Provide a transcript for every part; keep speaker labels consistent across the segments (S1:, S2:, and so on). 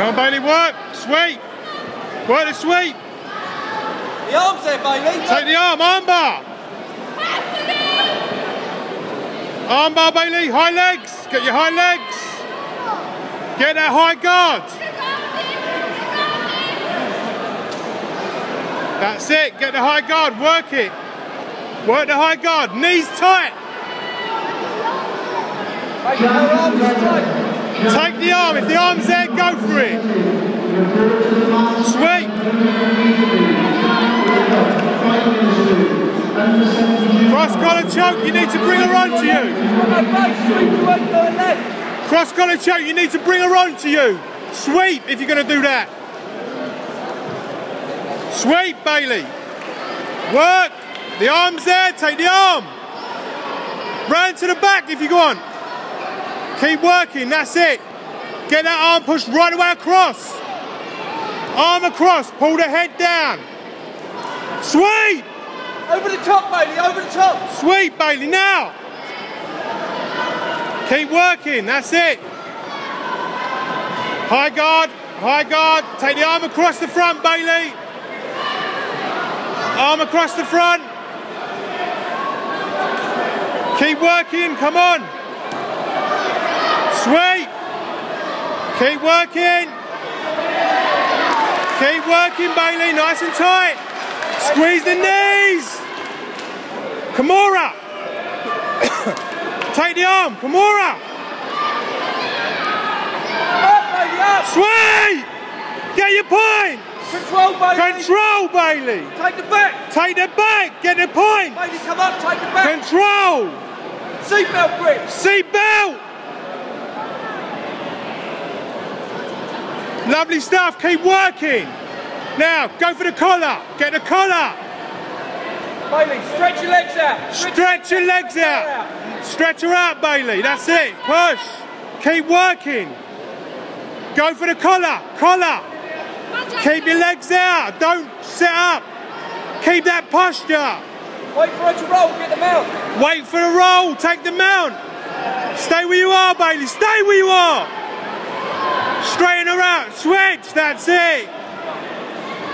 S1: Come on, Baylea, work. Sweep. Work the sweep.
S2: The arm's there, Baylea.
S1: Take the arm, armbar. Armbar, Baylea. High legs. Get your high legs. Get that high guard. That's it. Get the high guard. Work it. Work the high guard. Knees tight.
S2: Baylea, your arms straight.
S1: Take the arm. If the arm's there, go for it. Sweep. Cross collar choke. You need to bring her on to you.
S2: On, go.
S1: Cross collar choke. You need to bring her on to you. Sweep if you're going to do that. Sweep, Baylea. Work. The arm's there. Take the arm. Round to the back if you want. Keep working. That's it. Get that arm pushed right away across. Arm across. Pull the head down. Sweep.
S2: Over the top, Baylea, over the top.
S1: Sweep, Baylea. Now. Keep working. That's it. High guard. High guard. Take the arm across the front, Baylea. Arm across the front. Keep working. Come on. Sweep. Keep working. Keep working, Baylea. Nice and tight. Squeeze the knees. Kimura. Take the arm. Kimura.
S2: Up, Baylea, up.
S1: Sweep. Get your point.
S2: Control, Baylea.
S1: Control, Baylea.
S2: Take the back.
S1: Take the back. Get the point.
S2: Baylea, come up, take the back.
S1: Control.
S2: Seatbelt grip.
S1: Seat Lovely stuff. Keep working. Now, go for the collar. Get the collar.
S2: Baylea, stretch your legs out.
S1: Stretch your legs out. Stretch her out, Baylea. That's it. Push. Keep working. Go for the collar. Collar. Keep your legs out. Don't sit up. Keep that posture.
S2: Wait for her to roll, get the mount.
S1: Wait for the roll. Take the mount. Stay where you are, Baylea. Stay where you are. Straighten her out. Switch. That's it.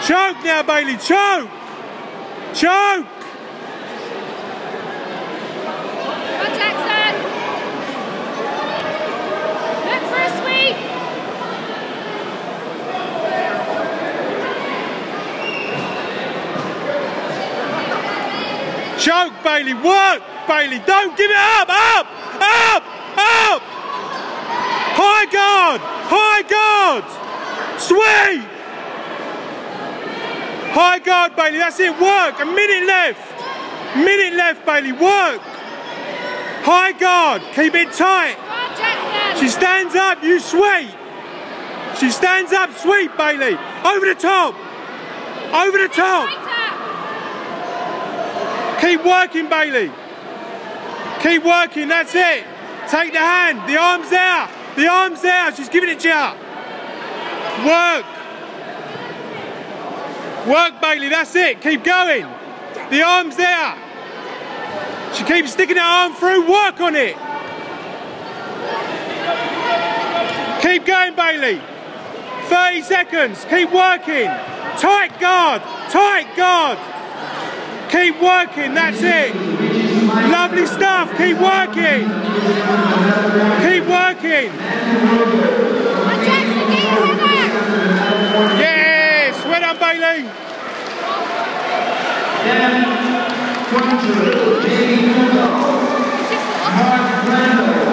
S1: Choke now, Baylea. Choke. Choke.
S3: Come Jackson. Look for a sweep.
S1: Choke, Baylea. Work, Baylea. Don't give it up. Up. Up. Up. High guard. High guard. Sweep. High guard, Baylea. That's it. Work. A minute left. Minute left, Baylea. Work. High guard. Keep it tight. She stands up. You sweep. She stands up. Sweep, Baylea. Over the top. Over the top. Keep working, Baylea. Keep working, that's it. Take the hand, the arm's out. The arm's out, she's giving it to you. Work. Work, Baylea, that's it. Keep going. The arm's there. She keeps sticking her arm through, work on it. Keep going, Baylea. 30 seconds, keep working. Tight guard, tight guard. Keep working, that's it. Lovely stuff, keep working. Keep working.
S3: Jackson! Oh, Jackson, get!
S1: Yes! Well done, Baylea!
S4: Then, Country, Randall.